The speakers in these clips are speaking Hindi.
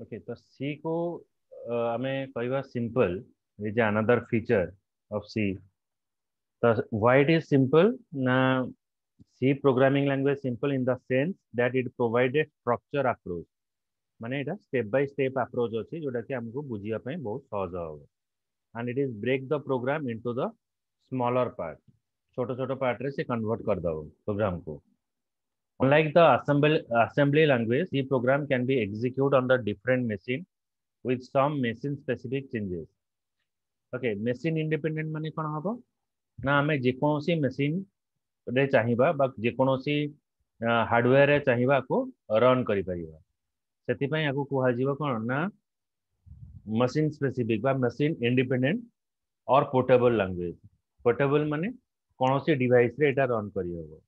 ओके तो सी को आम कह simple is another feature of C तो व्हाई इट इज़ सिंपल ना C programming language simple in the sense that it provide a structure approach माने एटा स्टेप बाय स्टेप अप्रोच अछि जोटा कि हमको बुझिया पय बहुत सहज हो and it is break the program into the smaller part छोटो छोटो पार्ट रे से कन्वर्ट कर दो प्रोग्राम को। Unlike the assembly, assembly language, C program can be executed on the different machine with some machine specific changes. Okay, machine independent माने कौन होगा ना हमें जेकोसी मशीन रे चाहिबा बा जेकोसी हार्डवेयर रे चाहिबा को रन करि परिबा जीव कोन ना मशीन स्पेसिफिक बा मशीन इंडिपेंडेंट और पोर्टेबल लैंग्वेज पोर्टेबल माने कौन डिवाइस रे एटा रन करि होबो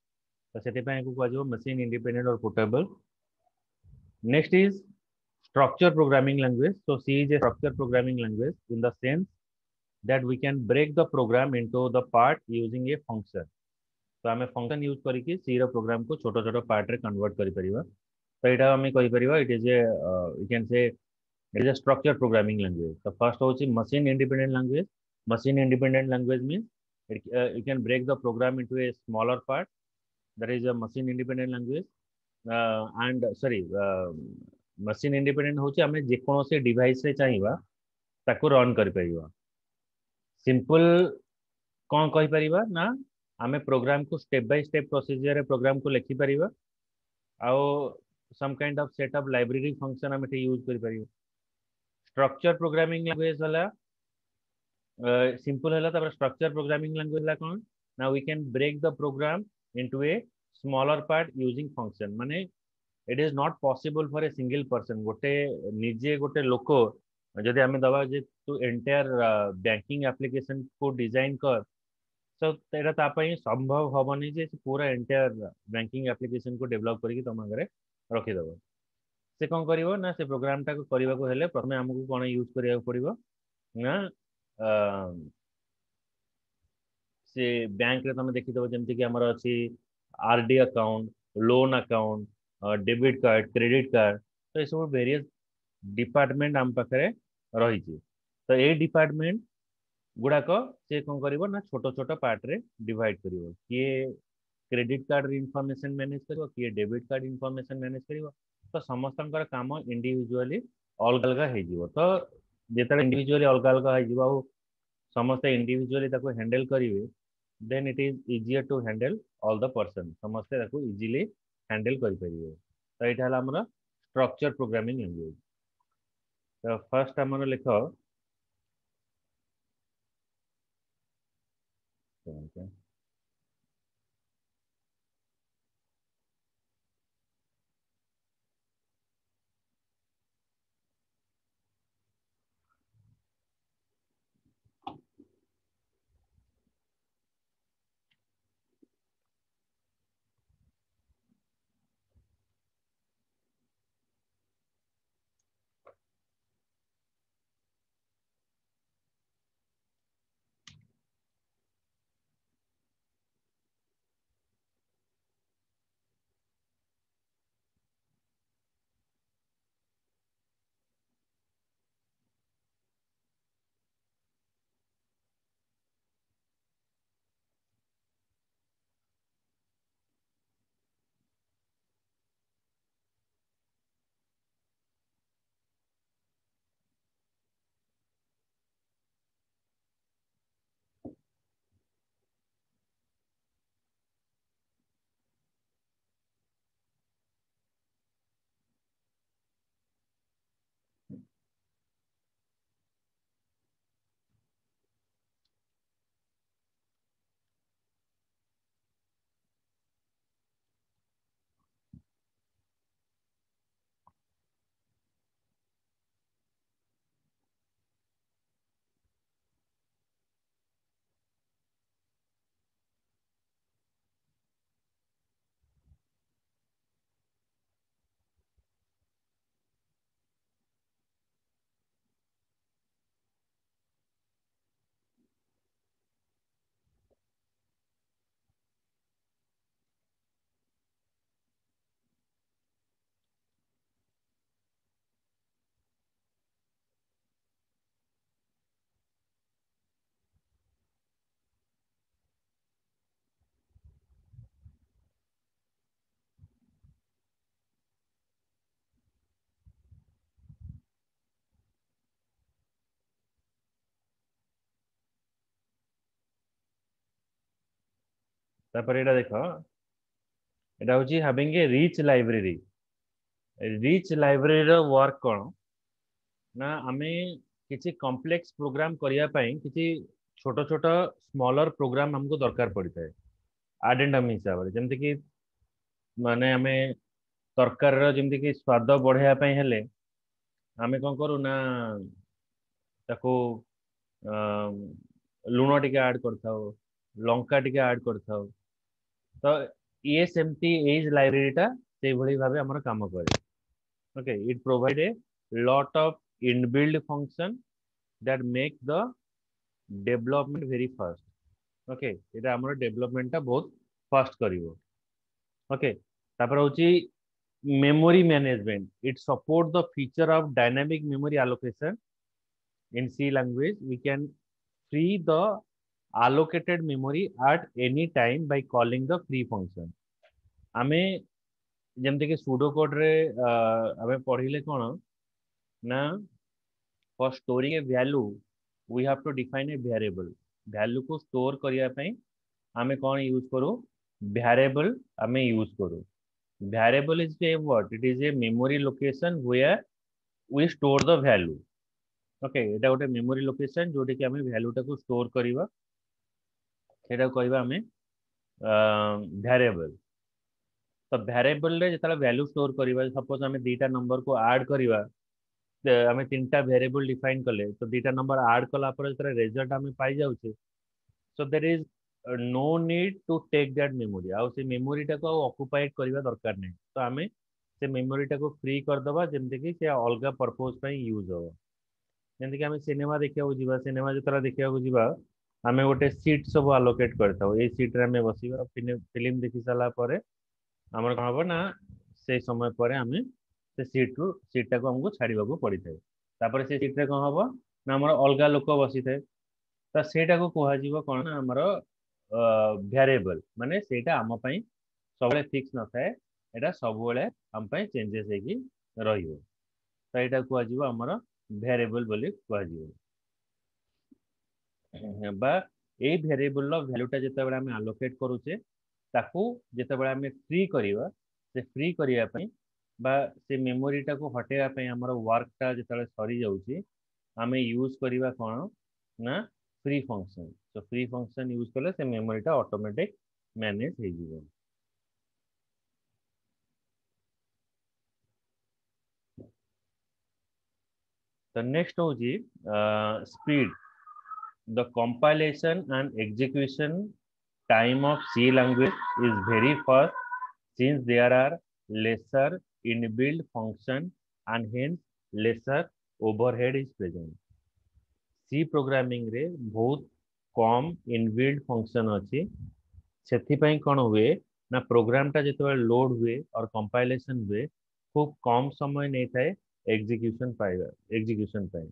मशीन इंडिपेंडेंट और portable next is structure programming language so C is a structure programming language in the sense that we can break the program into the part using a function तो आम फ़ंक्शन यूज़ करके सी रोग्राम को छोट छोट पार्ट्रे कन्वर्ट कर तो यहाँ कहीपर it is a can say it is a structure programming language तो फास्ट हूँ machine independent language machine independent language mean you can break the program in a smaller part that is a machine independent language. Uh, and sorry uh, machine independent होची हमें जेकोसी डिवाइस रे चाहिबा ताको रन कर परिबा सिंपल कौन कहि परिबा ना आमे प्रोग्राम को स्टेप बाय स्टेप प्रोसीजर रे प्रोग्राम को लिखि परिबा आउ some kind of setup library function आमे यूज़ कर परिबा स्ट्रक्चर प्रोग्रामिंग लैंग्वेज हला सिंपल हला तब स्ट्रक्चर प्रोग्रामिंग लैंग्वेज ला कौन? Now we can break the program into a smaller part using function. माने it is not possible for a single person. गोटे निजे गोटे लोको आमे दबा तू एंटायर बैंकिंग एप्लीकेशन को डिज़ाइन कर तो तापाई संभव हबनी जे पूरा एंटायर बैंकिंग एप्लीकेशन को डेवलप करके तुम आगे रखी दबो। से कौन ना से प्रोग्राम टा को करबा को हेले, प्रथमे हमकु कोन यूज़ से बैंक तमे देखि दबो जेमति कि हमर अछि RD account loan account debit card credit card तो ये सब वेरियस डिपार्टमेंट आम पाखे रही तो ये डिपार्टमेंट गुड़ाक सी कौन कर ना छोट छोट पार्ट रे डिवाइड कर किए क्रेडिट कार्ड इनफॉरमेशन मैनेज कर किए डेबिट कार्ड इनफॉरमेशन मैनेज कर तो समस्त कम इंडिविजुअली अलग अलग हो तो जिते इंडिविजुअली अलग अलग then it is easier to handle all the person ସମସ୍ତେ ତାକୁ easily handle କରିପାରିବେ ତ ଏଇଟା ହେଲା ଆମର structure programming language ତ first ଆମର ଲେଖ तापर एटा देख एटा हूँ having a rich library rich library work कौन ना आम कि कम्प्लेक्स प्रोग्राम करने कि छोट छोट स्मलर प्रोग्राम आमको दरकार पड़ता है आडेडम हिसाब से कि माने आम तरकार जमीक स्वाद बढ़ायापी हेले आम कौन करूँ ना ताको लुण टे आड कर लंका टिके आड कर ତ ଇଏ ସେମିତି ଏଇ ଲାଇବ୍ରେରୀଟା ସେଇଭଳି ଭାବେ ଆମର କାମ କରେ okay it provide a lot of inbuilt function that make the development very fast okay এটা ଆମର development ଟା ବହୁତ fast କରିବ okay ତାପରେ ହଉଛି memory management it support the feature of dynamic memory allocation in C language we can free the allocated memory at any time by calling the free function ଆମେ ଯେମିତିକି ସୁଡୋ କୋଡରେ ଆମେ ପଢିଲେ କ'ଣ ନା for storing a value we have to define a variable value को store କରିବା ପାଇଁ ଆମେ କ'ଣ use କରୁ variable ଆମେ use କରୁ variable is a what it is a memory location where we store the value okay এটা ଗୋଟେ memory location ଯୋଉଠି କି ଆମେ value ଟାକୁ store କରିବା ସେଟାକୁ କହିବା ଆମେ variable ତ ଭ୍ୟାରିଏବଲରେ ଯେତେବେଳେ ଭ୍ୟାଲ୍ୟୁ ଷ୍ଟୋର କରିବା ସପୋଜ ଆମେ ଦୁଇଟା ନମ୍ବରକୁ ଆଡ୍ କରିବା ଆମେ ତିନିଟା ଭେରିଏବଲ ଡିଫାଇନ୍ କଲେ ତ ଦୁଇଟା ନମ୍ବର ଆଡ୍ କଲା ପରେ ଯେତେବେଳେ ରେଜଲ୍ଟ ଆମେ ପାଇଯାଉଛେ so there is no need to take that memory ଆଉ ସେ ମେମୋରିଟାକୁ ଆଉ ଅକୁପାଏଡ୍ କରିବା ଦରକାର ନାହିଁ ତ ଆମେ ସେ ମେମୋରିଟାକୁ ଫ୍ରି କରିଦେବା ଯେମିତିକି ସେ ଅଲଗା ପର୍ପୋଜ ପାଇଁ ୟୁଜ୍ ହେବ ଯେମିତିକି ଆମେ ସିନେମା ଦେଖିବାକୁ ଯିବା ସିନେମା ଯେତେବେଳେ ଦେଖିବାକୁ ଯିବା ଆମେ ଗୋଟେ ସିଟ୍ ସବୁ ଆଲୋକେଟ୍ କରିଥାଉ ଏଇ ସିଟ୍ରେ ଆମେ ବସିବା ଫିଲ୍ମ ଦେଖି ସାରିଲା ପରେ ଆମର କ'ଣ ହବ ନା ସେଇ ସମୟ ପରେ ଆମେ ସେ ସିଟ୍ରୁ ସିଟ୍ଟାକୁ ଆମକୁ ଛାଡ଼ିବାକୁ ପଡ଼ିଥାଏ ତାପରେ ସେ ସିଟ୍ରେ କ'ଣ ହବ ନା ଆମର ଅଲଗା ଲୋକ ବସିଥାଏ ତ ସେଇଟାକୁ କୁହାଯିବ କ'ଣ ନା ଆମର ଭ୍ୟାରିଏବଲ୍ ମାନେ ସେଇଟା ଆମ ପାଇଁ ସବୁବେଳେ ଫିକ୍ସ ନଥାଏ ଏଇଟା ସବୁବେଳେ ଆମ ପାଇଁ ଚେଞ୍ଜେସ୍ ହେଇକି ରହିବ ତ ଏଇଟା କୁହାଯିବ ଆମର ଭ୍ୟାରିଏବଲ୍ ବୋଲି କୁହାଯିବ भेरिएबुल भैल्यूटा जिते बारे आलोकेट करूचे जिते बारे फ्री करवा फ्री करने मेमोरीटा को हटेबापर वर्कटा जो सरी जाऊँगी आम यूज़ करवा कौन? ना free function so free function use कले से मेमोरीटा अटोमेटिक मैनेज हो तो नेक्स्ट हूँ speed the compilation and execution time of C language is very fast since there are lesser inbuilt function and hence lesser overhead is present. C programming रे बहुत कम इनबिल्ड फंक्शन अच्छी ସେଥିପାଇଁ କ'ଣ ହୁଏ ନା ପ୍ରୋଗ୍ରାମଟା ଯେତେବେଳେ ଲୋଡ୍ ହୁଏ ଅର୍ କମ୍ପାଇଲେସନ୍ ହୁଏ ଖୁବ୍ କମ୍ ସମୟ ନେଇଥାଏ ଏକ୍ଜିକ୍ୟୁସନ୍ ପାଇବା ଏକ୍ଜିକ୍ୟୁସନ୍ ପାଇଁ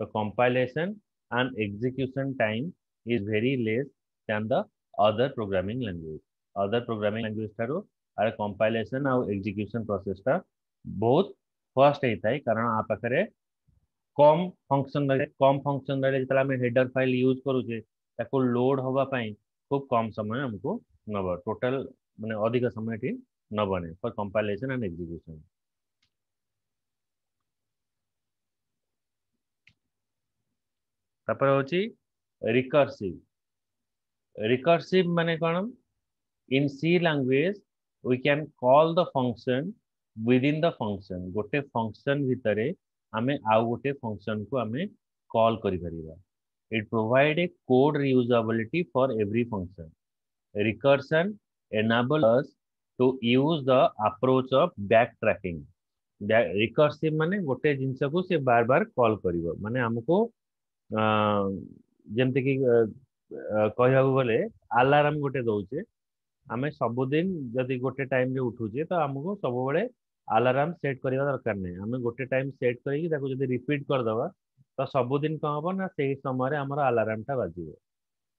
ତ compilation and execution time is very less than the other programming language. Other programming language ଠାରୁ ଆର compilation ଆଉ execution process ଟା ବହୁତ ଫାଷ୍ଟ ହେଇଥାଏ କାରଣ ଆ ପାଖରେ କମ୍ ଫଙ୍କସନ୍ ରହିଲେ କମ୍ ଫଙ୍କସନ୍ ରହିଲେ ଯେତେବେଳେ ଆମେ ହେଡର ଫାଇଲ୍ ୟୁଜ୍ କରୁଛେ ତାକୁ ଲୋଡ୍ ହବା ପାଇଁ ଖୁବ୍ କମ୍ ସମୟ ଆମକୁ ନେବ ଟୋଟାଲ ମାନେ ଅଧିକ ସମୟ ଏଠି ନେବନି ଫର୍ କମ୍ପାଇଲେସନ୍ ଆଣ୍ଡ ଏକ୍ଜିକ୍ୟୁସନ୍ ତାପରେ ହେଉଛି ରିକର୍ସିଭ ରିକର୍ସିଭ ମାନେ କ'ଣ in C language we can call the function within the function ଗୋଟେ function ଭିତରେ ଆମେ ଆଉ ଗୋଟେ function କୁ ଆମେ call କରିପାରିବା it provide a code reusability for every function recursion enable us to use the approach of backtracking recursive ମାନେ ଗୋଟେ ଜିନିଷକୁ ସେ ବାର ବାର କଲ୍ କରିବ ମାନେ ଆମକୁ ଯେମିତିକି କହିବାକୁ ଗଲେ ଆଲାର୍ମ ଗୋଟେ ଦଉଛେ ଆମେ ସବୁଦିନ ଯଦି ଗୋଟେ ଟାଇମରେ ଉଠୁଛେ ତ ଆମକୁ ସବୁବେଳେ ଆଲାର୍ମ ସେଟ୍ କରିବା ଦରକାର ନାହିଁ ଆମେ ଗୋଟେ ଟାଇମ ସେଟ୍ କରିକି ତାକୁ ଯଦି ରିପିଟ୍ କରିଦେବା ତ ସବୁଦିନ କ'ଣ ହବ ନା ସେଇ ସମୟରେ ଆମର ଆଲାର୍ମଟା ବାଜିବ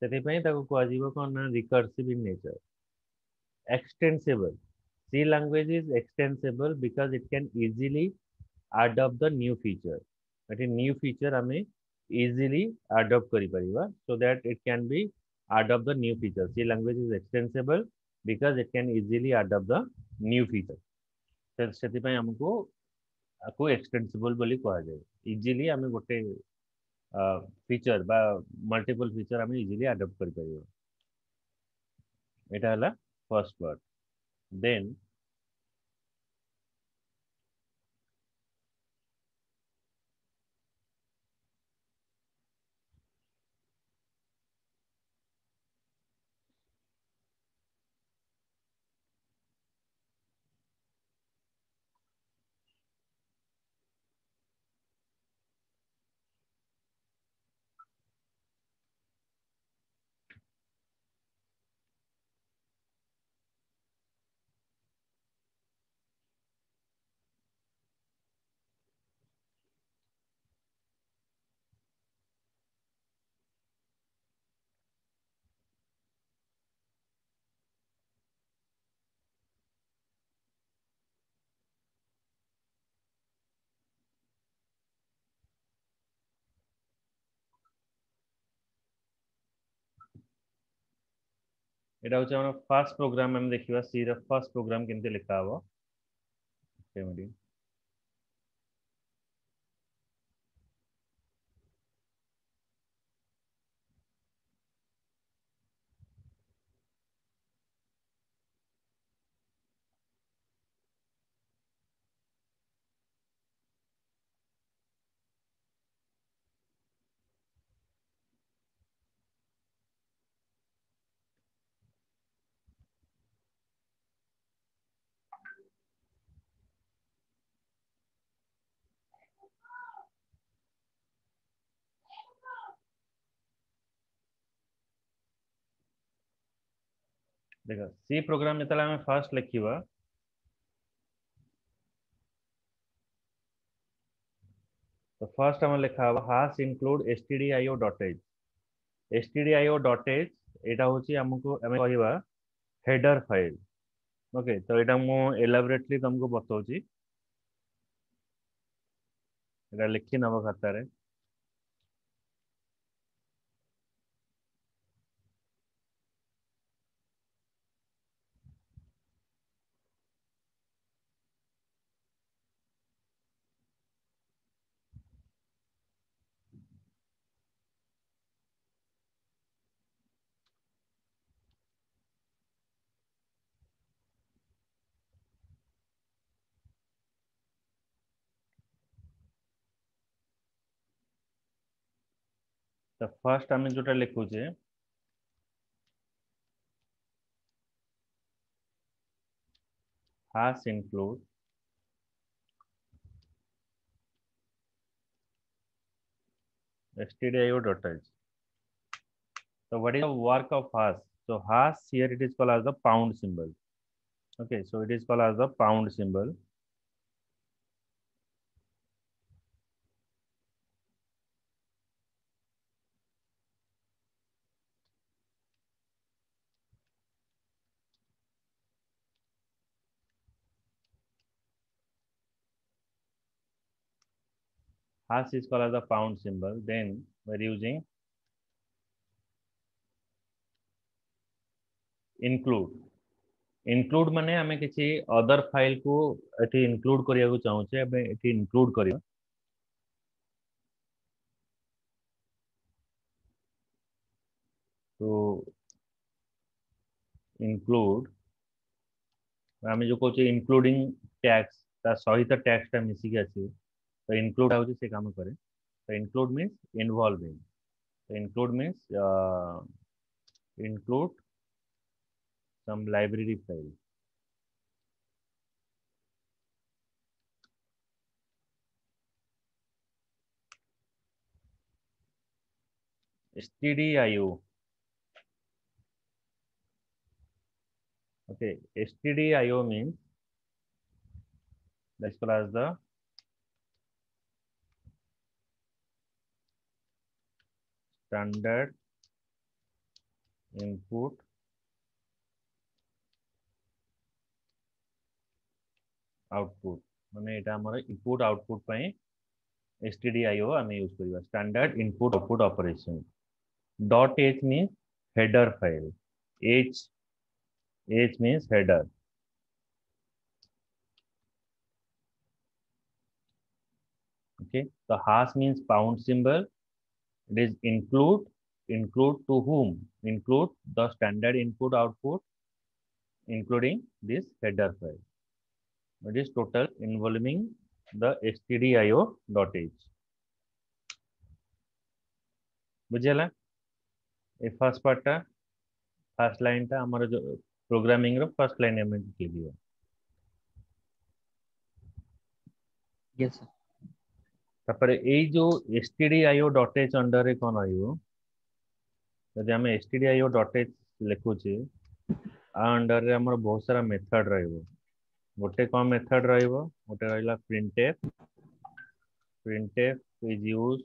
ସେଥିପାଇଁ ତାକୁ କୁହାଯିବ କ'ଣ ନା recursive in nature extensible c language is extensible because it can easily adopt the new feature that is new feature ଆମେ easily adopt kari pariba so that it can be adopt the new features ye language is extensible because it can easily adopt the new features so seti pai amko को एक्सटेंसिबल बोली कहा जाए इजीली हमें गोटे फीचर बा मल्टीपल फीचर हमें इजीली अडॉप्ट कर पाइबा एटा हला फ़र्स्ट पार्ट देन এটা হচ্ছে আমার ফার্স্ট প্রোগ্রাম আমি দেখিবা সি র ফার্স্ট প্রোগ্রাম কেমতি লেখা হবো देख सी प्रोग्राम जो फास्ट लिखा तो फ़र्स्ट आम लिखा हाँ हास include S T D IO डटेज S T D IO डटेज यहाँ हूँ आमको कह हेडर फ़ाइल ओके तो यहाँ मुझे एलाबरेटली तुमको बताऊँ लिखी नव खातें তা ফার্স্ট আমি যেটা লিখু যে has include stdio.h. So what is the work of has? So has here it is called as the pound symbol. Okay, so it is called as the pound symbol. hash is called as the pound symbol then we're using include include माने हमें किसी अदर फ़ाइल को एठी include करिया को चाहूचे हमें एठी include करिया तो include हमें जो कहचे including tax ता सहित tax टा मिसिक आछी तो इनक्लूड हाउस से कम कैसे तो include mean involving include mean include some library file STDIO. Okay, STDIO means let's call as the standard input. Output माने एटा हमर इनपुट आउटपुट पई एसटीडीआईओ हमें यूज़ करबा standard input output operation dot H means header file H H means header okay तो hash means pound symbol it is include include to whom include the standard input output including this header file it is total involving the stdio.h bujhela a first पार्टा first line टा आमर जो प्रोग्रामिंग रो फ़र्स्ट लाइन एमेंट के लिए yes sir तापर जो S T D IO dot H under कौन रही जदि आम S T IO dot H लिखुचे under आम बहुत सारा मेथड रोटे कौन मेथड रोटे रिंटेफ printf is used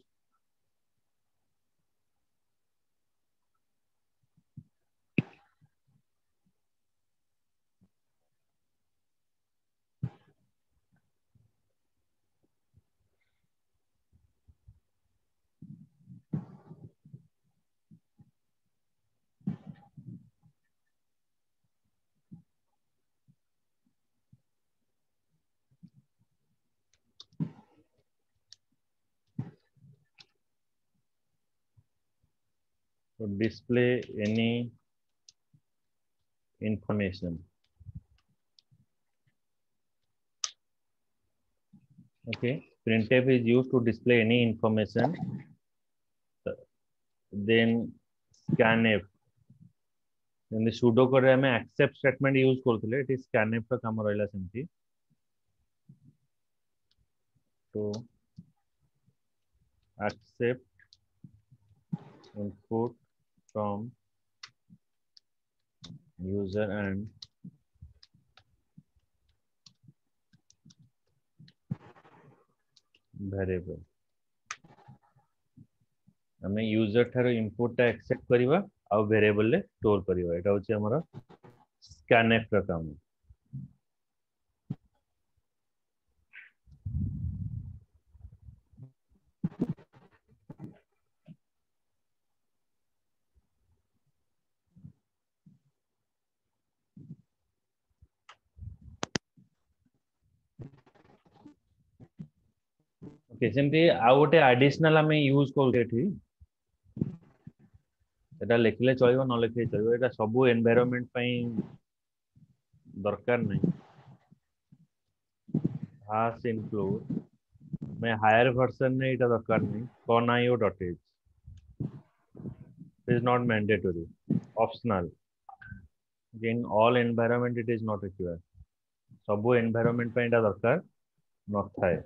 display any information. Okay, printf is used to display any information. Then scanf. In the sudo code, I accept statement use करते it is scanf का काम रहिला सेमती. So accept input from user and variable ଆମେ ୟୁଜର ଠାରୁ ଇନପୁଟ ଟା ଆକ୍ସେପ୍ଟ କରିବା ଆଉ ଭେରିଏବଲ ରେ ଷ୍ଟୋର କରିବା ଏଟା ହଉଛି ଆମର ସ୍କାନଏଫ ର କାମ ସେମିତି ଆଉ ଗୋଟେ ଆଡିସନାଲ ଆମେ ୟୁଜ କରୁଛେ ଏଠି ସେଟା ଲେଖିଲେ ଚଳିବ ନ ଲେଖିଲେ ଚଳିବ ଏଇଟା ସବୁ ଏନଭାଇରନମେଣ୍ଟ ପାଇଁ मैं हायर वर्सन में इटा दरकार नहीं कौन I O dot is is not mandatory optional in all environment it is not required सब एनवायरनमेंट पे इटा दरकार न थाए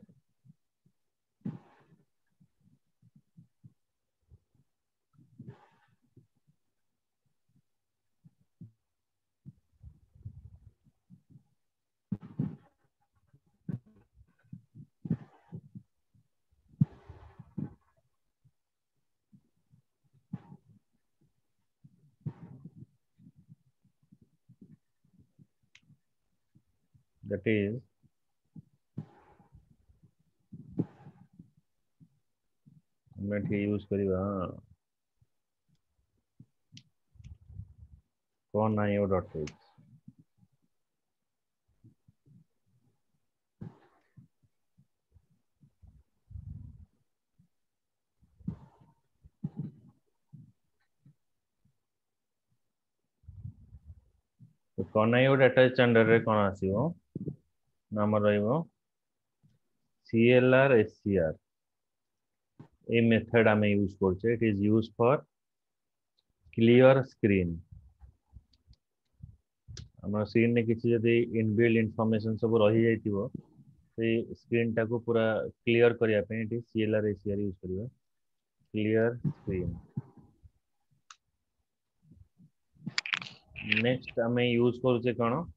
that is मैं ठीक यूज़ करी हाँ। कौन आई ओ डॉट पेज कौन आई ओ डाटा चंडर रे कौन आती आसीबो नाम री L R S C R a method आम use it is use for clear screen आम स्क्रीन में किसी इनबिल्ड इनफर्मेसन सब रही जा स्क्रीन टा को पूरा क्लीयर करने C L R S C use कर क्लीयर स्क्रीन नेक्स्ट आम यूज़ करूचे कौन?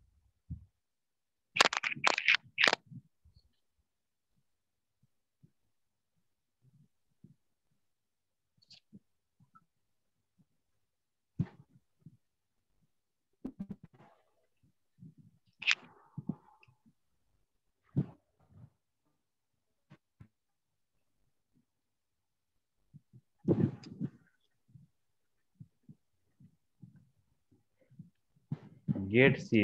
Get ch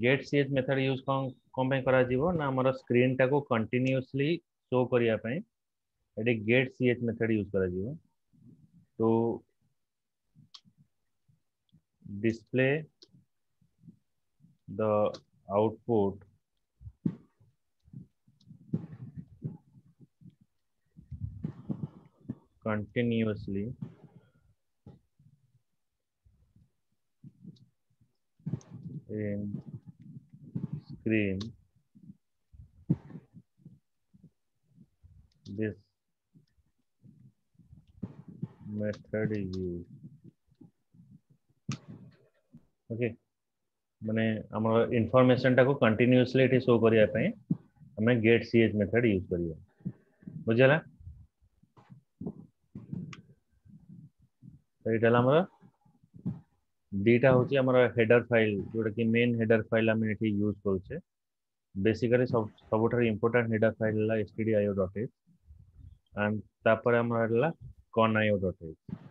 get ch method use कौन कौन करा ना स्क्रीन टा को कंटीन्यूअसली शो करने गेट ch मेथड यूज़ करा तो display the output continuously in screen. This method is used. Okay. माने हमर इनफॉरमेशन टाको कंटीन्यूअसली इट शो करिया पई हमें गेट सीएच मेथड यूज़ करियो। बुझला तो इटला हमरा? ଦୁଇଟା ହେଉଛି ଆମର ହେଡର ଫାଇଲ ଯୋଉଟାକି ମେନ୍ ହେଡର ଫାଇଲ ଆମେ ଏଠି ୟୁଜ କରୁଛେ ବେସିକାଲି ସବୁଠାରୁ ଇମ୍ପୋର୍ଟାଣ୍ଟ ହେଡର ଫାଇଲ ହେଲା S T D I O dot H and ତାପରେ ଆମର ହେଲା କନ୍ ଆଇ ଓ ଡଟ୍ ଏଚ୍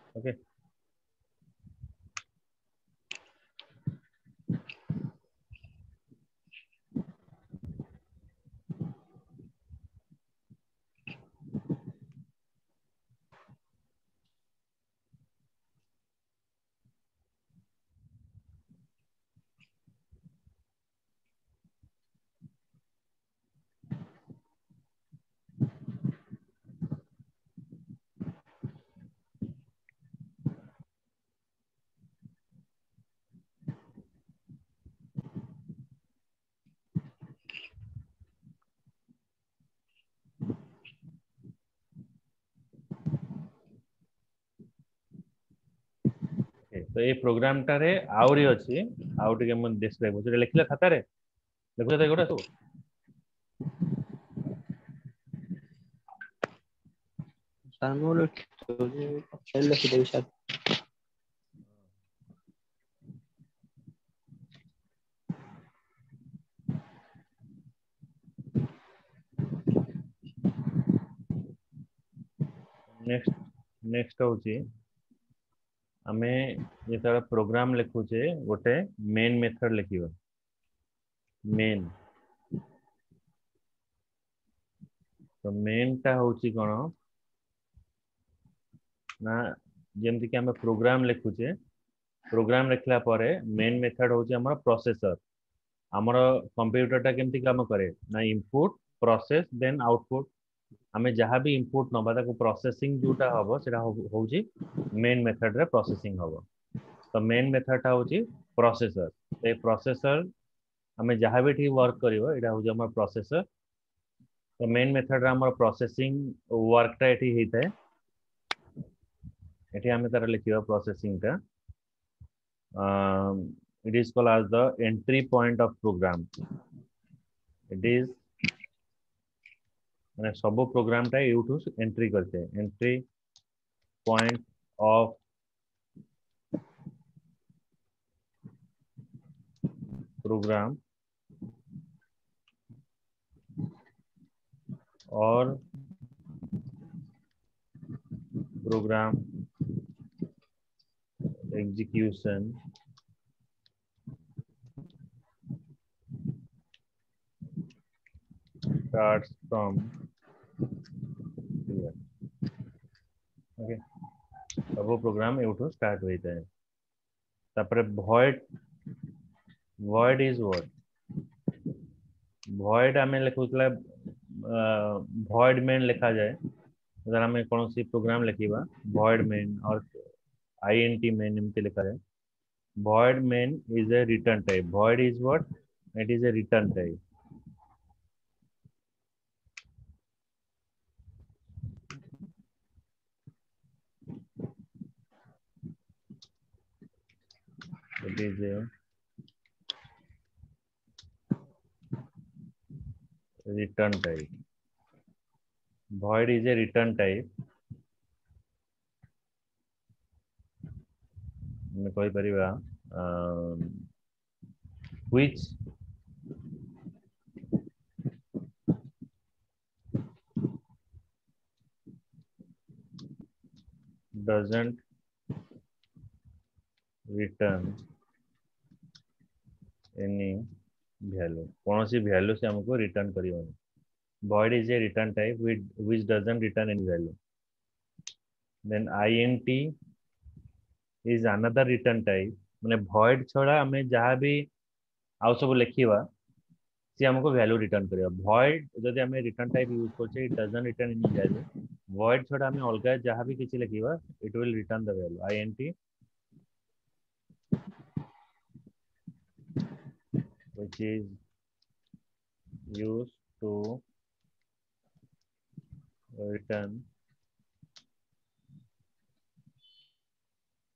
ତ ଏଇ ପ୍ରୋଗ୍ରାମଟାରେ ଆହୁରି ଅଛି ଆଉ ଟିକେ ମୁଁ ଡେସ୍କ୍ରାଇବ ସେଟା ଲେଖିଲେ ଖାତାରେ ଲେଖୁଛ ତ ଏଗୁଡ଼ା ସବୁ ସାର୍ ମୁଁ ଲେଖିଦେବି ପଛରେ ଲେଖିଦେବି ସାର୍ ନେକ୍ସଟ ନେକ୍ସଟ ହେଉଛି ଆମେ ଯେତେବେଳେ ପ୍ରୋଗ୍ରାମ ଲେଖୁଛେ ଗୋଟେ ମେନ୍ ମେଥଡ ଲେଖିବା ମେନ୍ ତ ମେନ୍ଟା ହେଉଛି କ'ଣ ନା ଯେମିତିକି ଆମେ ପ୍ରୋଗ୍ରାମ ଲେଖୁଛେ ପ୍ରୋଗ୍ରାମ ଲେଖିଲା ପରେ ମେନ୍ ମେଥଡ ହେଉଛି ଆମର ପ୍ରୋସେସର ଆମର କମ୍ପ୍ୟୁଟରଟା କେମିତି କାମ କରେ ନା ଇନପୁଟ ପ୍ରୋସେସ ଦେନ୍ ଆଉଟପୁଟ आम जहाँ भी इनपुट नवा प्रोसेसिंग जोटा हम से हूँ मेन मेथड रे प्रोसेसिंग हम तो मेन मेथड टा हूँ प्रोसेसर तो प्रोसेसर आम जहाँ भी वर्क कर प्रोसेसर तो मेन मेथड आम प्रोसेसिंग वर्क टा ये होता है ये आम तार लिखा प्रोसेसिंगटा it is called as the entry point of program it is ମାନେ ସବୁ ପ୍ରୋଗ୍ରାମଟା ଏଇଠୁ ଏଣ୍ଟ୍ରି କରିଥାଏ ଏଣ୍ଟ୍ରି ପଏଣ୍ଟ ଅଫ प्रोग्राम और programme execution starts from Okay. ସବୁ ପ୍ରୋଗ୍ରାମ ଏଇଠୁ ଷ୍ଟାର୍ଟ ହୋଇଥାଏ ତାପରେ void void is what void ଆମେ ଲେଖୁଥିଲା void main ଲେଖାଯାଏ ଧର ଆମେ କୌଣସି ପ୍ରୋଗ୍ରାମ ଲେଖିବା void main or int main ଏମିତି ଲେଖାଯାଏ void main is a return type void is what it is a return type it is a return type void is a return type ଆମେ କହିପାରିବା which doesn't return any value कौन सी वैल्यू से हमको रिटर्न करवानी void is a return type which which doesn't return any value. Then int is another return type. माने void छड़ा, हमें जहाँ भी आउ सब लिखा सी आमको भैल्यू रिटर्न कर। Void, जदि आम रिटर्न टाइप यूज़ करछे it return any value void छड़ा, हमें अलग जहाँ भी किसी लिखा it will return the value int which is used to return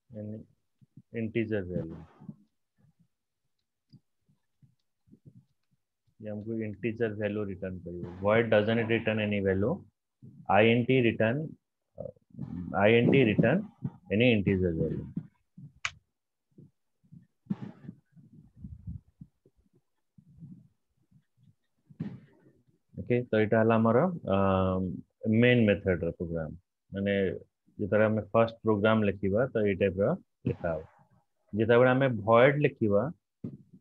an integer value. ये हमको इंटीजर वैल्यू रिटर्न करेगी doesn't it return any value I N T return I N T return any integer value okay तो यहाँ मेन मेथड रो प्रोग्राम माने जेतरा हम फ़र्स्ट प्रोग्राम लिखिबा तो ए टाइप रो लिखा हो जेता बेला हम void लिखिबा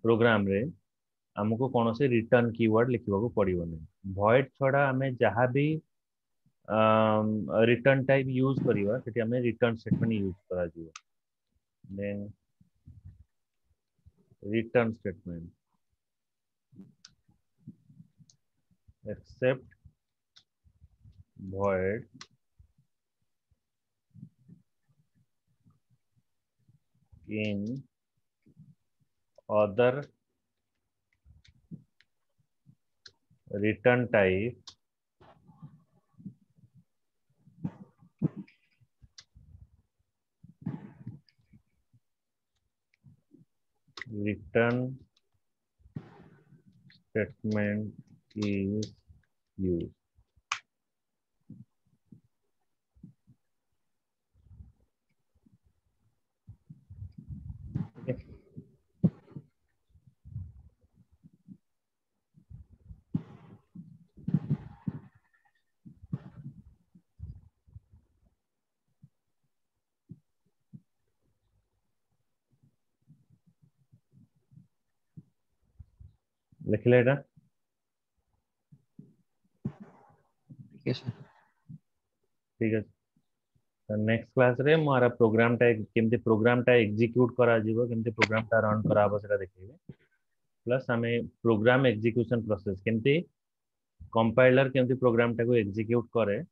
प्रोग्राम रे हमको कौन से रिटर्न कीवर्ड लिखा पड़ो भॉइड छड़ा आम जहाँ भी रिटर्न टाइप यूज़ करवा रिटर्न स्टेटमेंट यूज़ करा then return statement except void in other return type return statement is used. Okay. लिखले एटा ठीक है सर ठीक है नेक्स्ट क्लास रे मोरा प्रोग्राम टा केमती प्रोग्राम टा एग्जीक्यूट करा जीवो केमती प्रोग्राम टा रन करा हबो सेटा देखिबे प्लस हमें प्रोग्राम एग्जीक्यूशन प्रोसेस केमती कंपाइलर केमती प्रोग्राम टा को एग्जीक्यूट करे